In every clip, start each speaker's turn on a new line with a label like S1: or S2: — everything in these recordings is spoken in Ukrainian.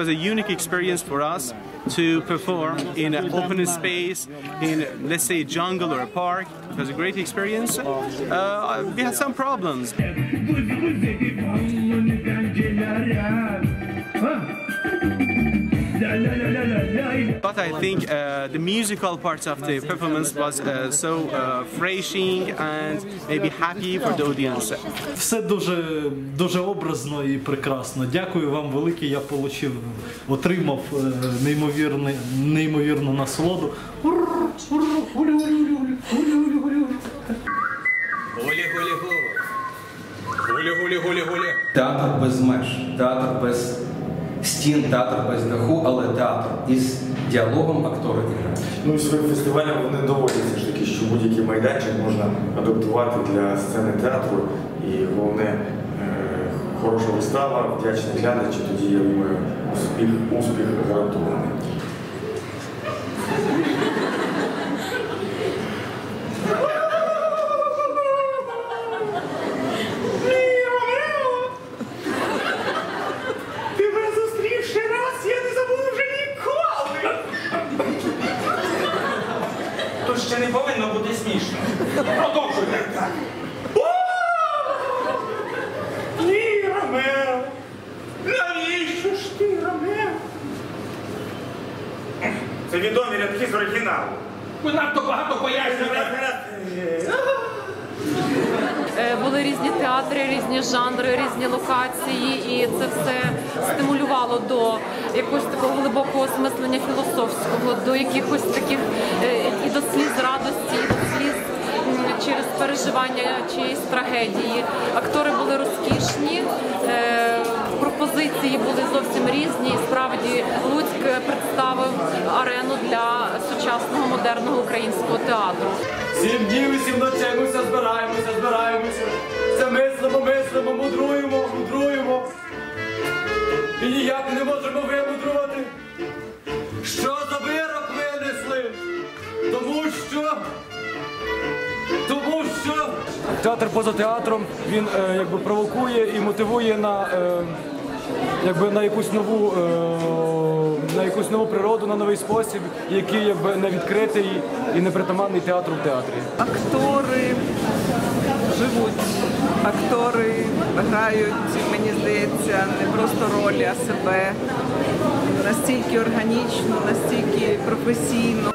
S1: was a unique experience for us to perform in an open space, in let's say jungle or a park. It was a great experience. Uh, we had some problems. But I think uh, the musical parts of the performance was uh, so uh, refreshing and maybe happy for the audience.
S2: Все дуже, дуже образно і прекрасно. Дякую вам велике. Я получив, отримав е, неймовірний, неймовірну насолоду.
S3: Гулі-гулі-гулі-гулі.
S4: Театр без меж, театр без стін, театр без даху, але театр із діалогом актори і грають.
S5: Ну і своїм фестивалям вони все ж таки, що будь-який майданчик можна адаптувати для сцени театру. І головне, е, хороша вистава, вдячний глядач, тоді я думаю, успіх, успіх гарантований.
S3: Ще не повинно бути смішно. Продовжуйте. Ні, Ромео. Навіщо ж ти, Ромео? Це відомі рядки з оригіналу. Ви надто багато пояснюєте.
S6: Е, Були різні театри, різні жанри, різні локації, і це все стимулювало до якогось такого глибокого осмислення філософського, до якихось таких е, і до переживання чиїсь трагедії. Актори були розкішні. е, Пропозиції були зовсім різні. Справді Луцьк представив арену для сучасного модерного українського театру.
S7: Сім днів і сім ночей збираємося, збираємося. Все мислимо, мислимо, мудруємо, мудруємо. І ніяк не можемо вимудрувати. Театр поза театром він е, якби провокує і мотивує на. Е, Якби на якусь нову е, на якусь нову природу, на новий спосіб, який якби не відкритий і не притаманний театру в театрі.
S8: актори живуть, актори грають, мені здається, не просто ролі, а себе настільки органічно, настільки професійно.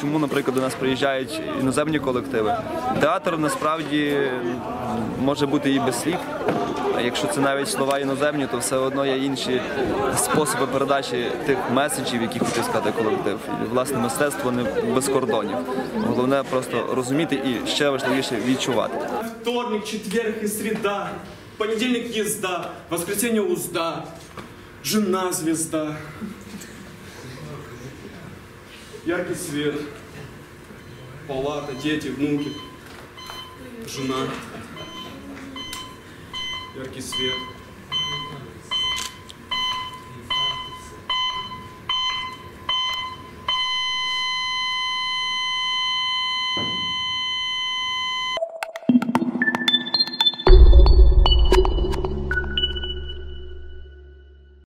S9: Чому, наприклад, до нас приїжджають іноземні колективи? Театр насправді може бути і без слів. Якщо це навіть слова іноземні, то все одно є інші способи передачі тих меседжів, які хотів сказати колектив. І, власне, мистецтво не без кордонів. Головне просто розуміти і ще важливіше відчувати.
S7: Вторник, четверг и среда. Понедельник езда, воскресенье узда. Жена звезда. Яркий свет. Палата, дети, внуки. Жена. Яркий свет.